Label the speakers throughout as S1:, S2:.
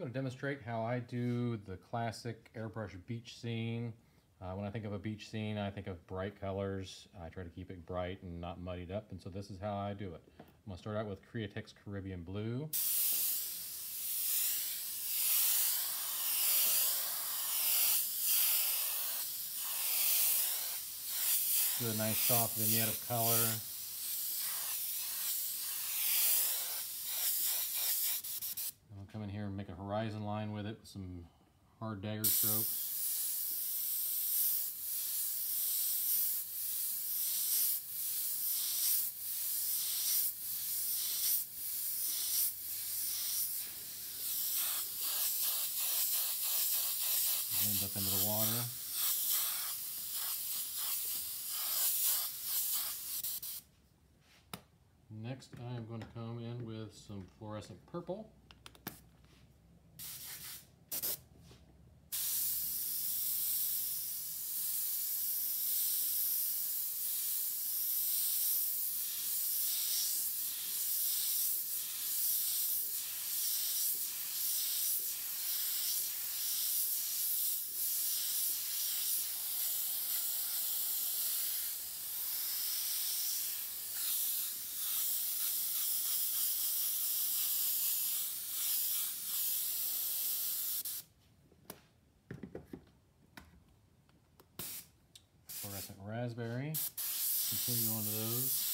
S1: going to demonstrate how I do the classic airbrush beach scene. Uh, when I think of a beach scene, I think of bright colors. I try to keep it bright and not muddied up, and so this is how I do it. I'm going to start out with Createx Caribbean Blue. Do a nice soft vignette of color. I'll come in here horizon line with it with some hard dagger strokes. Blend up into the water. Next, I'm going to come in with some fluorescent purple. Raspberry. Continue on to those.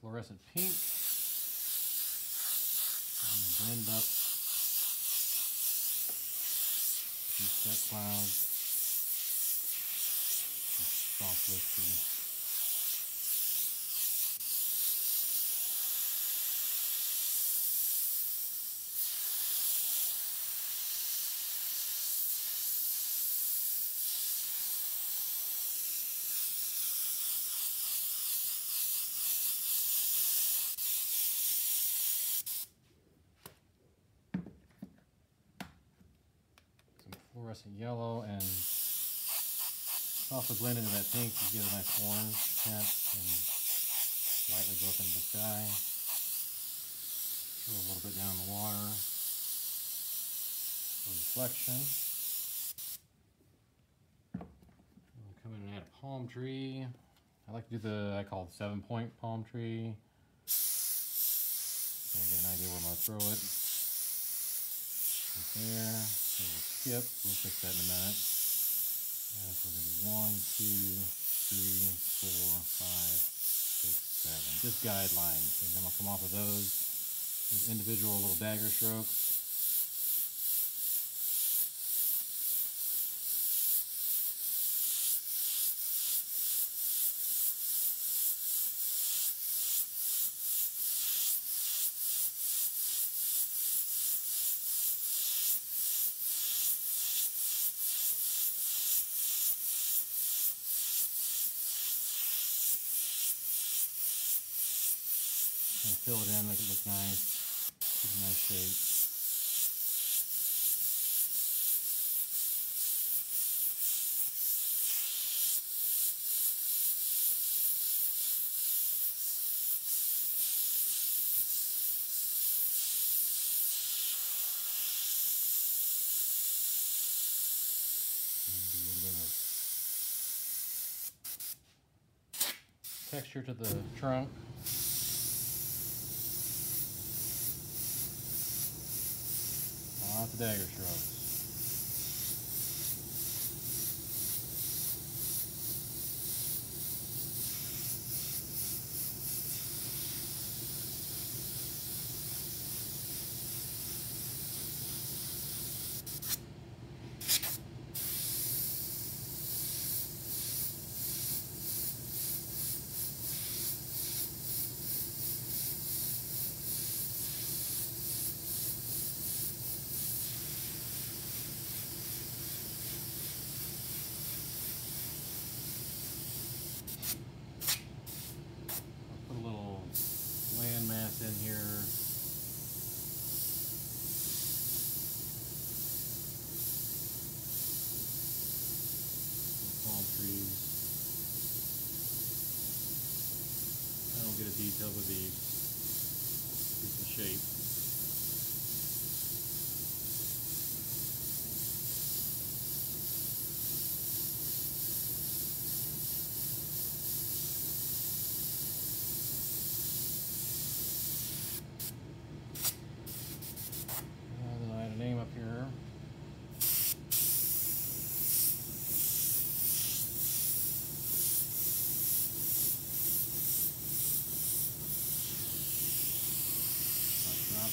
S1: Fluorescent pink. And blend up some set clouds. Soft whisky. Fluorescent yellow and also blend into that pink to get a nice orange tint and lightly go up into the sky. Go a little bit down the water for reflection. We'll come in and add a palm tree. I like to do the, I call it seven point palm tree. So I get an idea where I'm to throw it. Right there we'll skip. We'll fix that in a minute. Uh, so we're going to do one, two, three, four, five, six, seven. Just guidelines. And then I'll come off of those with individual little dagger strokes. and fill it in, make it look nice, give a nice shape. texture to the trunk. Not the dagger in here. Palm trees. I don't get a detail with these.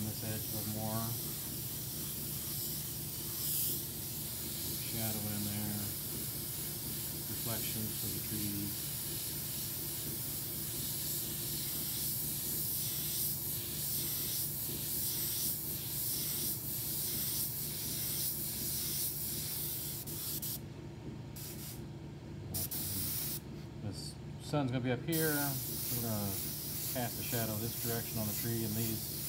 S1: Line this edge a little more. Shadow in there. Reflections for the trees. Sun's gonna be up here. We're gonna cast a shadow this direction on the tree and these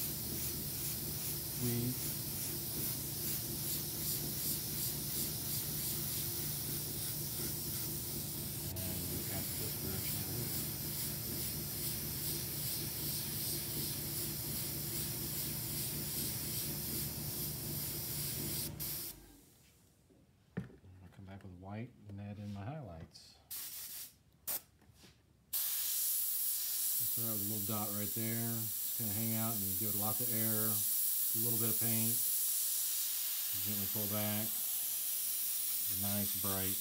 S1: white and add in my highlights. Start out with a little dot right there. It's gonna hang out and give it lots of air, a little bit of paint. Gently pull back. Nice bright.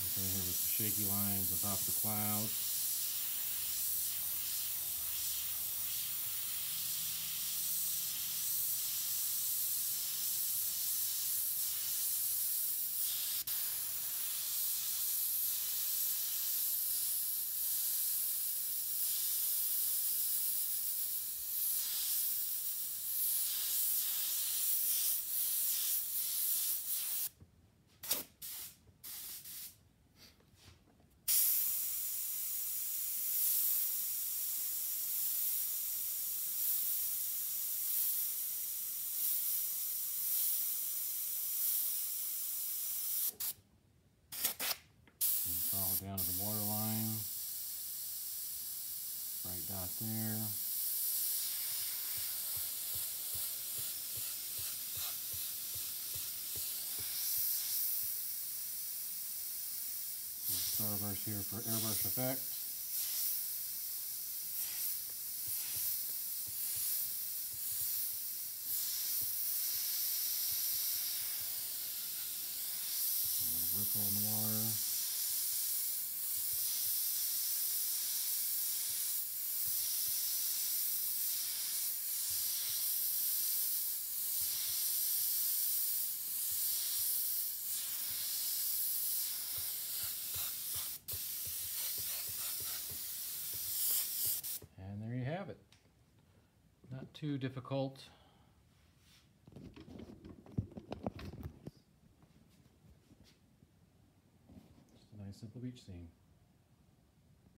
S1: And here with shaky lines on top of the clouds. And follow down to the water line. Bright dot there. Starburst here for airbrush effect. Ripple in the water. And there you have it. Not too difficult. Just a nice simple beach scene.